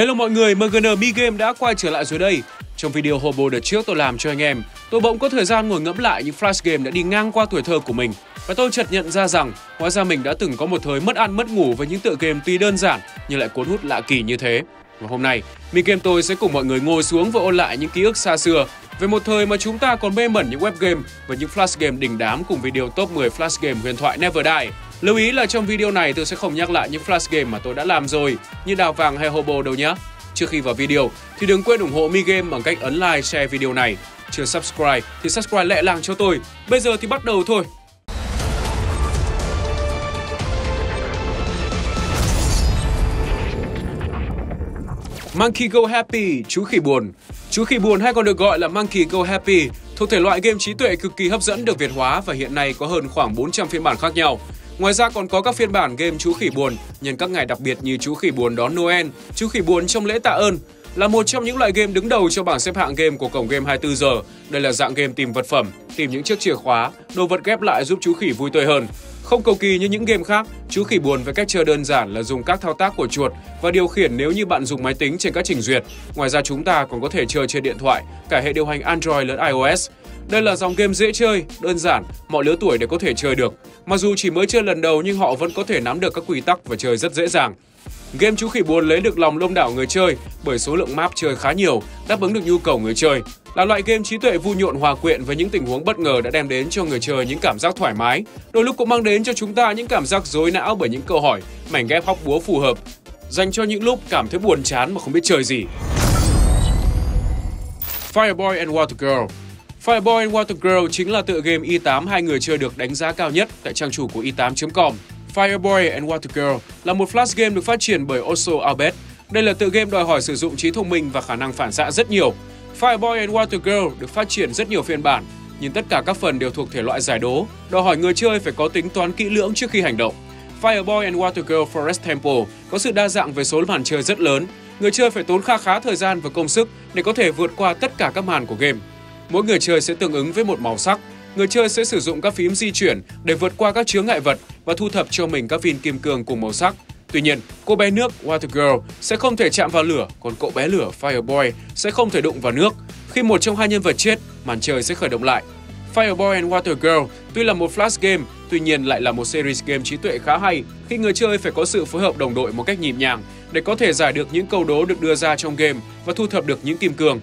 Hello mọi người, MGN Mi Game đã quay trở lại rồi đây. Trong video Hobo đợt trước tôi làm cho anh em, tôi bỗng có thời gian ngồi ngẫm lại những flash game đã đi ngang qua tuổi thơ của mình. Và tôi chợt nhận ra rằng, hóa ra mình đã từng có một thời mất ăn mất ngủ với những tựa game tuy đơn giản nhưng lại cuốn hút lạ kỳ như thế. Và hôm nay, Mi Game tôi sẽ cùng mọi người ngồi xuống và ôn lại những ký ức xa xưa về một thời mà chúng ta còn mê mẩn những web game và những flash game đỉnh đám cùng video top 10 flash game huyền thoại Never Die. Lưu ý là trong video này tôi sẽ không nhắc lại những flash game mà tôi đã làm rồi như đào vàng hay hobo đâu nhé. Trước khi vào video thì đừng quên ủng hộ Mi Game bằng cách ấn like, share video này. Chưa subscribe thì subscribe lẹ làng cho tôi. Bây giờ thì bắt đầu thôi. Monkey Go Happy, chú khỉ buồn. Chú khỉ buồn hay còn được gọi là Monkey Go Happy thuộc thể loại game trí tuệ cực kỳ hấp dẫn được Việt hóa và hiện nay có hơn khoảng 400 phiên bản khác nhau. Ngoài ra còn có các phiên bản game chú khỉ buồn nhân các ngày đặc biệt như chú khỉ buồn đón Noel, chú khỉ buồn trong lễ tạ ơn, là một trong những loại game đứng đầu cho bảng xếp hạng game của cổng game 24 giờ. Đây là dạng game tìm vật phẩm, tìm những chiếc chìa khóa, đồ vật ghép lại giúp chú khỉ vui tươi hơn. Không cầu kỳ như những game khác, chú khỉ buồn với cách chơi đơn giản là dùng các thao tác của chuột và điều khiển nếu như bạn dùng máy tính trên các trình duyệt. Ngoài ra chúng ta còn có thể chơi trên điện thoại, cả hệ điều hành Android lẫn iOS. Đây là dòng game dễ chơi, đơn giản, mọi lứa tuổi đều có thể chơi được. Mặc dù chỉ mới chơi lần đầu nhưng họ vẫn có thể nắm được các quy tắc và chơi rất dễ dàng. Game chú khỉ buồn lấy được lòng đông đảo người chơi bởi số lượng map chơi khá nhiều, đáp ứng được nhu cầu người chơi. Là loại game trí tuệ vui nhộn hòa quyện với những tình huống bất ngờ đã đem đến cho người chơi những cảm giác thoải mái, đôi lúc cũng mang đến cho chúng ta những cảm giác rối não bởi những câu hỏi, mảnh ghép hóc búa phù hợp, dành cho những lúc cảm thấy buồn chán mà không biết chơi gì. Fireboy and Water Girl Fireboy and Water Girl chính là tựa game e i8 hai người chơi được đánh giá cao nhất tại trang chủ của e i8.com. Fireboy and Water Girl là một flash game được phát triển bởi Oso Albert. Đây là tựa game đòi hỏi sử dụng trí thông minh và khả năng phản xạ rất nhiều. Fireboy and Water Girl được phát triển rất nhiều phiên bản, nhưng tất cả các phần đều thuộc thể loại giải đố, đòi hỏi người chơi phải có tính toán kỹ lưỡng trước khi hành động. Fireboy and Water Girl Forest Temple có sự đa dạng về số màn chơi rất lớn. Người chơi phải tốn kha khá thời gian và công sức để có thể vượt qua tất cả các màn của game. Mỗi người chơi sẽ tương ứng với một màu sắc. Người chơi sẽ sử dụng các phím di chuyển để vượt qua các chướng ngại vật và thu thập cho mình các viên kim cương cùng màu sắc. Tuy nhiên, cô bé nước Water Girl sẽ không thể chạm vào lửa, còn cậu bé lửa Fireboy sẽ không thể đụng vào nước. Khi một trong hai nhân vật chết, màn chơi sẽ khởi động lại. Fireboy and Water Girl tuy là một flash game, tuy nhiên lại là một series game trí tuệ khá hay khi người chơi phải có sự phối hợp đồng đội một cách nhịp nhàng để có thể giải được những câu đố được đưa ra trong game và thu thập được những kim cương.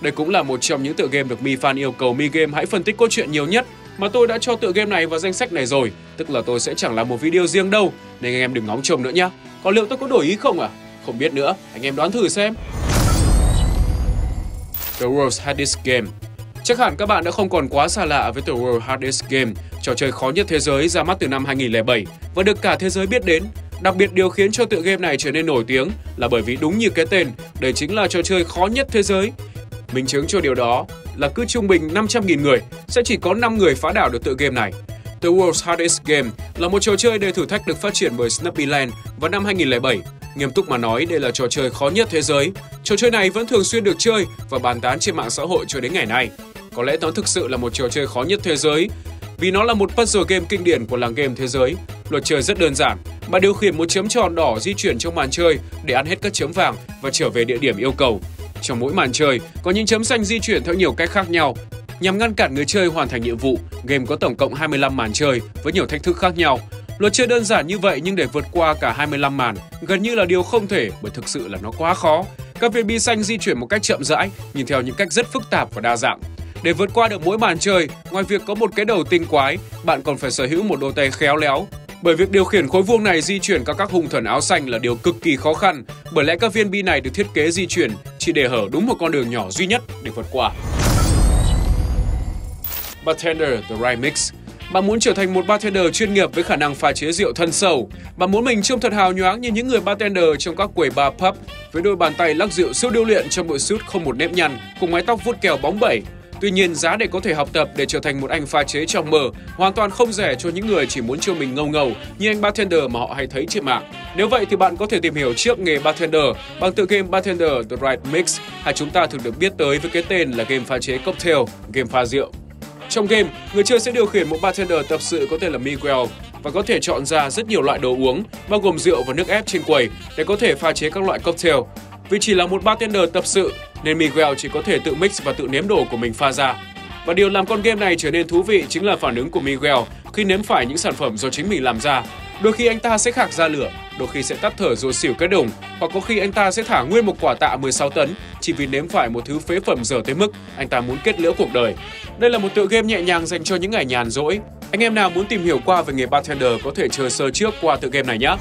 Đây cũng là một trong những tựa game được Mi Fan yêu cầu Mi Game hãy phân tích cốt truyện nhiều nhất mà tôi đã cho tựa game này vào danh sách này rồi, tức là tôi sẽ chẳng làm một video riêng đâu, nên anh em đừng ngóng trông nữa nhé. Còn liệu tôi có đổi ý không à? Không biết nữa, anh em đoán thử xem. The World's Hardest Game Chắc hẳn các bạn đã không còn quá xa lạ với The World's Hardest Game, trò chơi khó nhất thế giới ra mắt từ năm 2007 và được cả thế giới biết đến. Đặc biệt điều khiến cho tựa game này trở nên nổi tiếng là bởi vì đúng như cái tên, đây chính là trò chơi khó nhất thế giới. Minh chứng cho điều đó là cứ trung bình 500.000 người sẽ chỉ có 5 người phá đảo được tựa game này. The World's Hardest Game là một trò chơi đầy thử thách được phát triển bởi Snappyland vào năm 2007. Nghiêm túc mà nói, đây là trò chơi khó nhất thế giới. Trò chơi này vẫn thường xuyên được chơi và bàn tán trên mạng xã hội cho đến ngày nay. Có lẽ nó thực sự là một trò chơi khó nhất thế giới vì nó là một puzzle game kinh điển của làng game thế giới. Luật chơi rất đơn giản, bạn điều khiển một chấm tròn đỏ di chuyển trong màn chơi để ăn hết các chấm vàng và trở về địa điểm yêu cầu. Trong mỗi màn chơi, có những chấm xanh di chuyển theo nhiều cách khác nhau. Nhằm ngăn cản người chơi hoàn thành nhiệm vụ, game có tổng cộng 25 màn chơi với nhiều thách thức khác nhau. Luật chơi đơn giản như vậy nhưng để vượt qua cả 25 màn gần như là điều không thể bởi thực sự là nó quá khó. Các viên bi xanh di chuyển một cách chậm rãi nhưng theo những cách rất phức tạp và đa dạng. Để vượt qua được mỗi màn chơi, ngoài việc có một cái đầu tinh quái, bạn còn phải sở hữu một đôi tay khéo léo, bởi việc điều khiển khối vuông này di chuyển các các hung thần áo xanh là điều cực kỳ khó khăn, bởi lẽ các viên bi này được thiết kế di chuyển chỉ để hở đúng một con đường nhỏ duy nhất để vượt qua. Bartender, The Right Mix bạn muốn trở thành một bartender chuyên nghiệp với khả năng pha chế rượu thân sâu. Bạn muốn mình trông thật hào nhoáng như những người bartender trong các quầy bar, pub, với đôi bàn tay lắc rượu siêu điêu luyện trong bộ suit không một nếp nhăn, cùng mái tóc vuốt kèo bóng bẩy Tuy nhiên, giá để có thể học tập để trở thành một anh pha chế trong mơ hoàn toàn không rẻ cho những người chỉ muốn cho mình ngầu ngầu như anh bartender mà họ hay thấy trên mạng. Nếu vậy thì bạn có thể tìm hiểu trước nghề bartender bằng tựa game Bartender The Right Mix hay chúng ta thường được biết tới với cái tên là game pha chế cocktail, game pha rượu. Trong game, người chơi sẽ điều khiển một bartender tập sự có tên là Miguel và có thể chọn ra rất nhiều loại đồ uống, bao gồm rượu và nước ép trên quầy để có thể pha chế các loại cocktail. Vì chỉ là một bartender tập sự nên Miguel chỉ có thể tự mix và tự nếm đồ của mình pha ra. Và điều làm con game này trở nên thú vị chính là phản ứng của Miguel khi nếm phải những sản phẩm do chính mình làm ra. Đôi khi anh ta sẽ khạc ra lửa, đôi khi sẽ tắt thở rồi xỉu cái đùng, hoặc có khi anh ta sẽ thả nguyên một quả tạ 16 tấn chỉ vì nếm phải một thứ phế phẩm dở tới mức anh ta muốn kết liễu cuộc đời. Đây là một tựa game nhẹ nhàng dành cho những ngày nhàn rỗi. Anh em nào muốn tìm hiểu qua về nghề bartender có thể chờ sơ trước qua tựa game này nhé.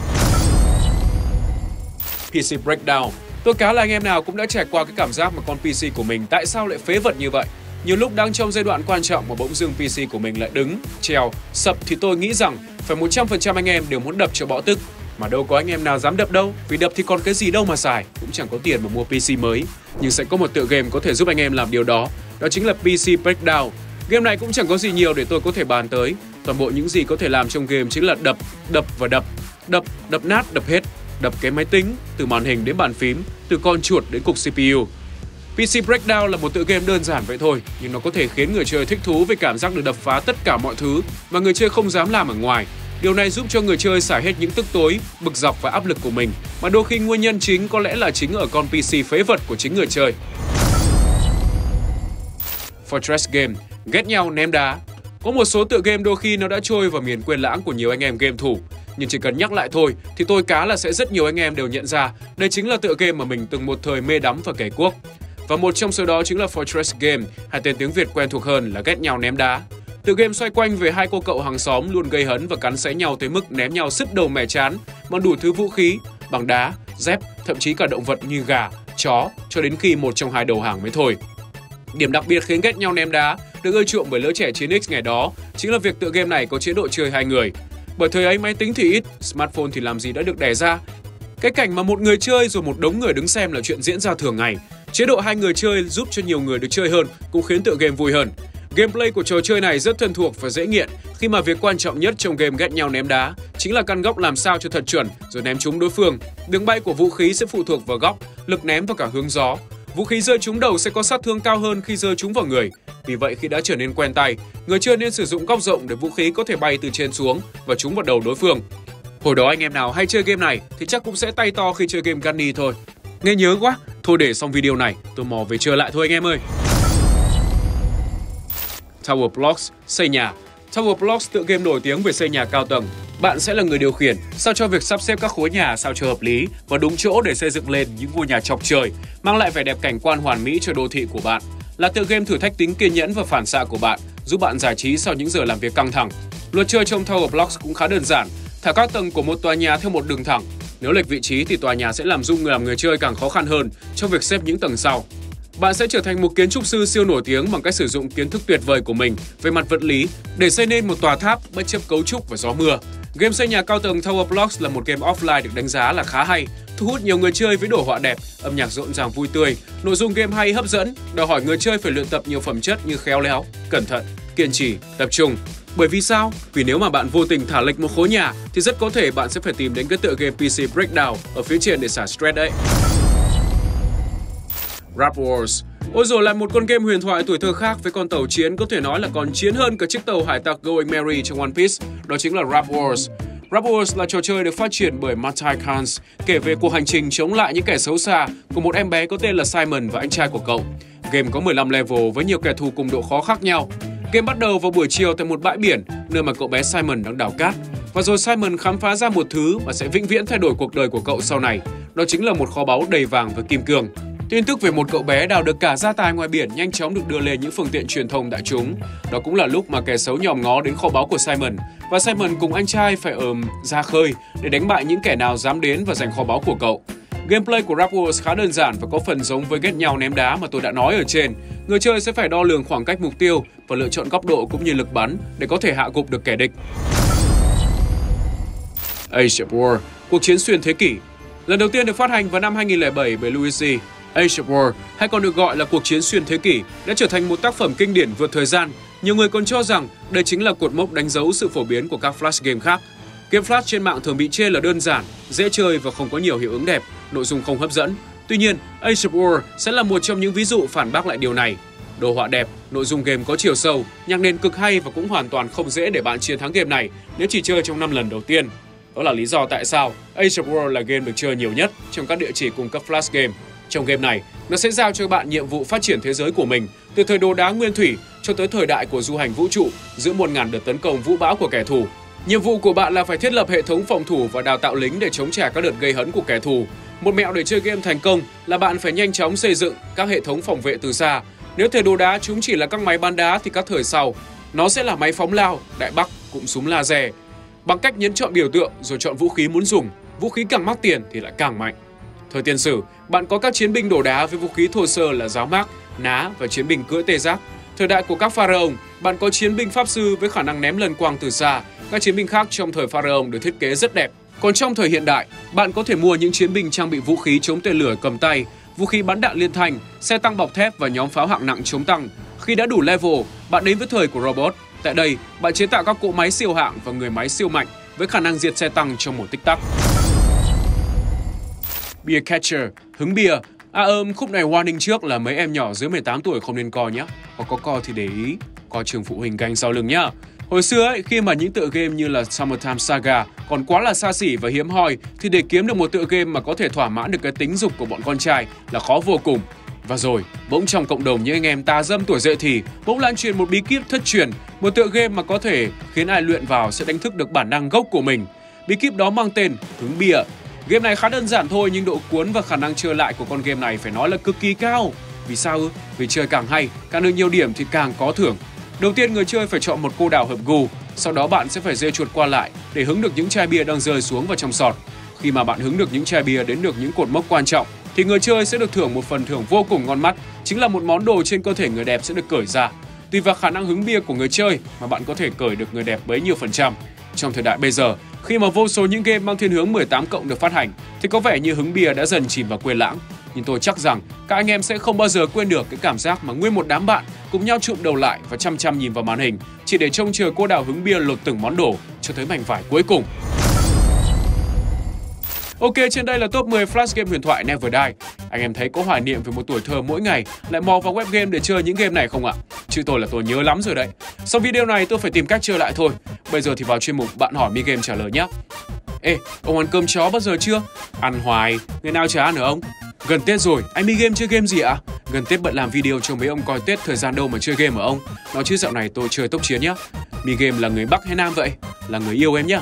PC Breakdown Tôi cá là anh em nào cũng đã trải qua cái cảm giác mà con PC của mình tại sao lại phế vật như vậy. Nhiều lúc đang trong giai đoạn quan trọng mà bỗng dưng PC của mình lại đứng, treo, sập thì tôi nghĩ rằng phải 100% anh em đều muốn đập cho bỏ tức. Mà đâu có anh em nào dám đập đâu, vì đập thì còn cái gì đâu mà xài, cũng chẳng có tiền mà mua PC mới. Nhưng sẽ có một tựa game có thể giúp anh em làm điều đó, đó chính là PC Breakdown. Game này cũng chẳng có gì nhiều để tôi có thể bàn tới. Toàn bộ những gì có thể làm trong game chính là đập, đập và đập. Đập, đập nát, đập hết đập cái máy tính, từ màn hình đến bàn phím, từ con chuột đến cục CPU. PC Breakdown là một tựa game đơn giản vậy thôi, nhưng nó có thể khiến người chơi thích thú với cảm giác được đập phá tất cả mọi thứ mà người chơi không dám làm ở ngoài. Điều này giúp cho người chơi xả hết những tức tối, bực dọc và áp lực của mình, mà đôi khi nguyên nhân chính có lẽ là chính ở con PC phế vật của chính người chơi. Fortress Game, ghét nhau ném đá. Có một số tựa game đôi khi nó đã trôi vào miền quên lãng của nhiều anh em game thủ, nhưng chỉ cần nhắc lại thôi thì tôi cá là sẽ rất nhiều anh em đều nhận ra đây chính là tựa game mà mình từng một thời mê đắm và kể quốc Và một trong số đó chính là Fortress Game, hay tên tiếng Việt quen thuộc hơn là ghét nhau ném đá. Tựa game xoay quanh về hai cô cậu hàng xóm luôn gây hấn và cắn xé nhau tới mức ném nhau sứt đầu mẻ chán bằng đủ thứ vũ khí, bằng đá, dép, thậm chí cả động vật như gà, chó cho đến khi một trong hai đầu hàng mới thôi. Điểm đặc biệt khiến ghét nhau ném đá được ưa chuộng bởi lứa trẻ 9X ngày đó chính là việc tựa game này có chế độ chơi hai người. Bởi thời ấy máy tính thì ít, smartphone thì làm gì đã được đẻ ra. Cái cảnh mà một người chơi rồi một đống người đứng xem là chuyện diễn ra thường ngày. Chế độ hai người chơi giúp cho nhiều người được chơi hơn, cũng khiến tựa game vui hơn. Gameplay của trò chơi này rất thân thuộc và dễ nghiện khi mà việc quan trọng nhất trong game ghét nhau ném đá chính là căn góc làm sao cho thật chuẩn rồi ném trúng đối phương. Đường bay của vũ khí sẽ phụ thuộc vào góc, lực ném và cả hướng gió. Vũ khí rơi trúng đầu sẽ có sát thương cao hơn khi rơi trúng vào người. Vì vậy khi đã trở nên quen tay, người chơi nên sử dụng góc rộng để vũ khí có thể bay từ trên xuống và trúng vào đầu đối phương. Hồi đó anh em nào hay chơi game này thì chắc cũng sẽ tay to khi chơi game Gunny thôi. Nghe nhớ quá, thôi để xong video này, tôi mò về chơi lại thôi anh em ơi. Tower Blocks xây nhà Tower Blocks tựa game nổi tiếng về xây nhà cao tầng. Bạn sẽ là người điều khiển, sao cho việc sắp xếp các khối nhà sao cho hợp lý và đúng chỗ để xây dựng lên những ngôi nhà chọc trời, mang lại vẻ đẹp cảnh quan hoàn mỹ cho đô thị của bạn là tựa game thử thách tính kiên nhẫn và phản xạ của bạn, giúp bạn giải trí sau những giờ làm việc căng thẳng. Luật chơi trong Tower Blocks cũng khá đơn giản, thả các tầng của một tòa nhà theo một đường thẳng. Nếu lệch vị trí thì tòa nhà sẽ làm dung người làm người chơi càng khó khăn hơn trong việc xếp những tầng sau. Bạn sẽ trở thành một kiến trúc sư siêu nổi tiếng bằng cách sử dụng kiến thức tuyệt vời của mình về mặt vật lý để xây nên một tòa tháp bất chấp cấu trúc và gió mưa. Game xây nhà cao tầng Tower Blocks là một game offline được đánh giá là khá hay, thu hút nhiều người chơi với đồ họa đẹp, âm nhạc rộn ràng vui tươi, nội dung game hay hấp dẫn, đòi hỏi người chơi phải luyện tập nhiều phẩm chất như khéo léo, cẩn thận, kiên trì, tập trung. Bởi vì sao? Vì nếu mà bạn vô tình thả lệch một khối nhà thì rất có thể bạn sẽ phải tìm đến cái tựa game PC Breakdown ở phía trên để xả stress đấy. Rap Wars Ôi rồi lại một con game huyền thoại tuổi thơ khác với con tàu chiến có thể nói là còn chiến hơn cả chiếc tàu hải tặc Going Merry trong One Piece, đó chính là Rap Wars. Rap Wars là trò chơi được phát triển bởi Matai Kans, kể về cuộc hành trình chống lại những kẻ xấu xa của một em bé có tên là Simon và anh trai của cậu. Game có 15 level với nhiều kẻ thù cùng độ khó khác nhau. Game bắt đầu vào buổi chiều tại một bãi biển, nơi mà cậu bé Simon đang đào cát. Và rồi Simon khám phá ra một thứ mà sẽ vĩnh viễn thay đổi cuộc đời của cậu sau này. Đó chính là một kho báu đầy vàng và kim cương. Tin tức về một cậu bé đào được cả gia tài ngoài biển nhanh chóng được đưa lên những phương tiện truyền thông đại chúng. Đó cũng là lúc mà kẻ xấu nhòm ngó đến kho báu của Simon và Simon cùng anh trai phải ờm ra khơi để đánh bại những kẻ nào dám đến và giành kho báu của cậu. Gameplay của Rap Wars khá đơn giản và có phần giống với ghét nhau ném đá mà tôi đã nói ở trên. Người chơi sẽ phải đo lường khoảng cách mục tiêu và lựa chọn góc độ cũng như lực bắn để có thể hạ gục được kẻ địch. Age of War, cuộc chiến xuyên thế kỷ. Lần đầu tiên được phát hành vào năm 2007 bởi Luigi, Age of War, hay còn được gọi là cuộc chiến xuyên thế kỷ, đã trở thành một tác phẩm kinh điển vượt thời gian. Nhiều người còn cho rằng đây chính là cột mốc đánh dấu sự phổ biến của các flash game khác. Game flash trên mạng thường bị chê là đơn giản, dễ chơi và không có nhiều hiệu ứng đẹp, nội dung không hấp dẫn. Tuy nhiên, Age of War sẽ là một trong những ví dụ phản bác lại điều này. Đồ họa đẹp, nội dung game có chiều sâu, nhạc nền cực hay và cũng hoàn toàn không dễ để bạn chiến thắng game này nếu chỉ chơi trong 5 lần đầu tiên. Đó là lý do tại sao Age of War là game được chơi nhiều nhất trong các địa chỉ cung cấp flash game trong game này, nó sẽ giao cho bạn nhiệm vụ phát triển thế giới của mình từ thời đồ đá nguyên thủy cho tới thời đại của du hành vũ trụ giữa một ngàn đợt tấn công vũ bão của kẻ thù. Nhiệm vụ của bạn là phải thiết lập hệ thống phòng thủ và đào tạo lính để chống trả các đợt gây hấn của kẻ thù. Một mẹo để chơi game thành công là bạn phải nhanh chóng xây dựng các hệ thống phòng vệ từ xa. Nếu thời đồ đá chúng chỉ là các máy bắn đá thì các thời sau nó sẽ là máy phóng lao, đại bắc, cũng súng laser. Bằng cách nhấn chọn biểu tượng rồi chọn vũ khí muốn dùng, vũ khí càng mắc tiền thì lại càng mạnh. Thời tiền sử, bạn có các chiến binh đổ đá với vũ khí thô sơ là giáo mác, ná và chiến binh cưỡi tê giác. Thời đại của các pharaoh, bạn có chiến binh pháp sư với khả năng ném lần quang từ xa. Các chiến binh khác trong thời pharaoh được thiết kế rất đẹp. Còn trong thời hiện đại, bạn có thể mua những chiến binh trang bị vũ khí chống tên lửa cầm tay, vũ khí bắn đạn liên thanh, xe tăng bọc thép và nhóm pháo hạng nặng chống tăng. Khi đã đủ level, bạn đến với thời của robot. Tại đây, bạn chế tạo các cỗ máy siêu hạng và người máy siêu mạnh với khả năng diệt xe tăng trong một tích tắc. Beer Catcher, hứng bia. À ơm, khúc này warning trước là mấy em nhỏ dưới 18 tuổi không nên co nhé. Có có co thì để ý, coi trường phụ huynh canh sau lưng nhá. Hồi xưa ấy, khi mà những tựa game như là Summertime Saga còn quá là xa xỉ và hiếm hoi thì để kiếm được một tựa game mà có thể thỏa mãn được cái tính dục của bọn con trai là khó vô cùng. Và rồi, bỗng trong cộng đồng những anh em tà dâm tuổi dậy thì bỗng lan truyền một bí kíp thất truyền, một tựa game mà có thể khiến ai luyện vào sẽ đánh thức được bản năng gốc của mình. Bí kíp đó mang tên hứng bia. Game này khá đơn giản thôi nhưng độ cuốn và khả năng chơi lại của con game này phải nói là cực kỳ cao. Vì sao ư? Vì chơi càng hay, càng được nhiều điểm thì càng có thưởng. Đầu tiên người chơi phải chọn một cô đảo hợp gu, sau đó bạn sẽ phải dê chuột qua lại để hứng được những chai bia đang rơi xuống vào trong sọt. Khi mà bạn hứng được những chai bia đến được những cột mốc quan trọng thì người chơi sẽ được thưởng một phần thưởng vô cùng ngon mắt, chính là một món đồ trên cơ thể người đẹp sẽ được cởi ra. Tùy vào khả năng hứng bia của người chơi mà bạn có thể cởi được người đẹp bấy nhiêu phần trăm. Trong thời đại bây giờ, khi mà vô số những game mang thiên hướng 18 cộng được phát hành thì có vẻ như hứng bia đã dần chìm vào quên lãng. Nhưng tôi chắc rằng các anh em sẽ không bao giờ quên được cái cảm giác mà nguyên một đám bạn cùng nhau chụm đầu lại và chăm chăm nhìn vào màn hình chỉ để trông chờ cô đào hứng bia lột từng món đồ cho tới mảnh vải cuối cùng. Ok, trên đây là top 10 flash game huyền thoại Never Die. Anh em thấy có hoài niệm về một tuổi thơ mỗi ngày lại mò vào web game để chơi những game này không ạ? Chứ tôi là tôi nhớ lắm rồi đấy. Sau video này tôi phải tìm cách chơi lại thôi. Bây giờ thì vào chuyên mục bạn hỏi mi game trả lời nhé. Ê, ông ăn cơm chó bao giờ chưa? Ăn hoài, ngày nào chả ăn hả ông? Gần Tết rồi, anh mi game chơi game gì ạ? Gần Tết bận làm video cho mấy ông coi Tết thời gian đâu mà chơi game ở ông? Nói chứ dạo này tôi chơi tốc chiến nhá. Mi game là người Bắc hay Nam vậy? Là người yêu em nhá.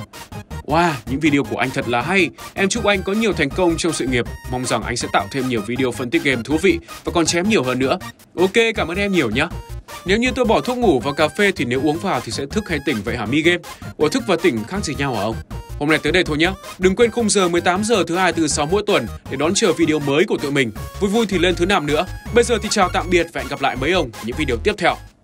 Wow, những video của anh thật là hay. Em chúc anh có nhiều thành công trong sự nghiệp. Mong rằng anh sẽ tạo thêm nhiều video phân tích game thú vị và còn chém nhiều hơn nữa. Ok, cảm ơn em nhiều nhá. Nếu như tôi bỏ thuốc ngủ vào cà phê thì nếu uống vào thì sẽ thức hay tỉnh vậy hả Mi Game? Ủa, thức và tỉnh khác gì nhau hả ông? Hôm nay tới đây thôi nhé. Đừng quên khung giờ 18 giờ thứ hai từ 6 mỗi tuần để đón chờ video mới của tụi mình. Vui vui thì lên thứ năm nữa. Bây giờ thì chào tạm biệt và hẹn gặp lại mấy ông những video tiếp theo.